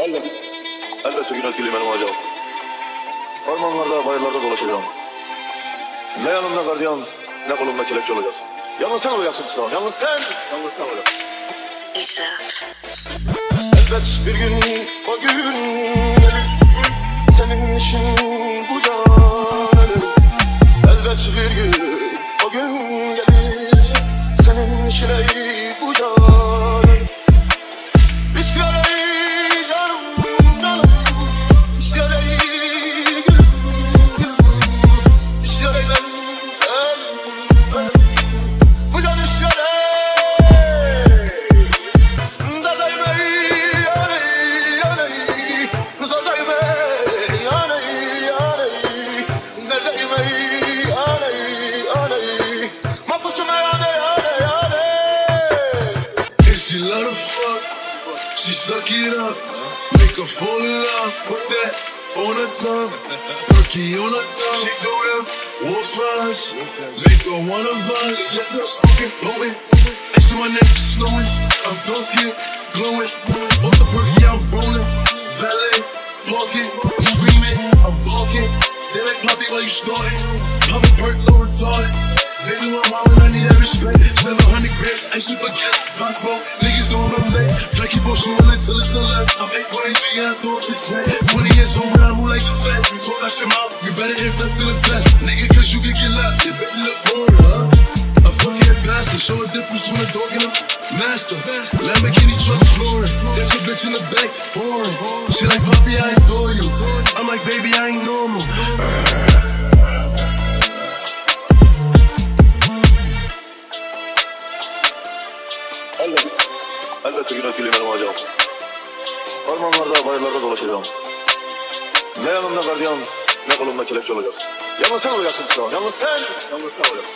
Elbet. Elbette gün etkili benim olacağım. Ormanlarda, bayırlarda dolaşacağım. Ne yanımda gardiyan, ne kolumda kelepçe olacak. Yalnız sen olacaksın Mustafa. Yalnız sen, yalnız sen olacaksın. İsa. Elbet bir gün o gün gelir Senin işin bu Elbet bir gün o gün gelir Senin işine bu she love to fuck, she suck it up, make her fall in love. Put that on her tongue, perky on her tongue. She do them walks rush, make her one of us. Yes, I'm smoking, blowing, ice my neck, snowing. I'm dark skin, glowing. Off the perky, I'm rolling, valet, parking, screaming, I'm barking. They like poppy while you starting, popping perk, low retarded. Baby, my mom and I need every respect. 700 grams, I super possible. Niggas doing my best. Try keep on showing till it's no left. I'm 823, I thought this way. 20 years old, I move like a fat. You talk out your mouth, you better invest in the best. Nigga, cause you can get left. Your bitch is a foreigner, huh? A fucking pastor, show a difference between a dog and a master. Lamborghini truck flooring. Got your bitch in the back, boring. She like, Poppy, I adore you. I'm like, baby, I ain't normal. Elbette gün etkili benim olacağım. Ormanlarda, bayırlarda dolaşacağım. Ne yanımda gardiyan, ne kolumda kelepçe olacak. Yalnız sen olacaksın Mustafa. Yalnız sen, yalnız sen olacaksın.